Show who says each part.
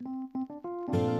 Speaker 1: Música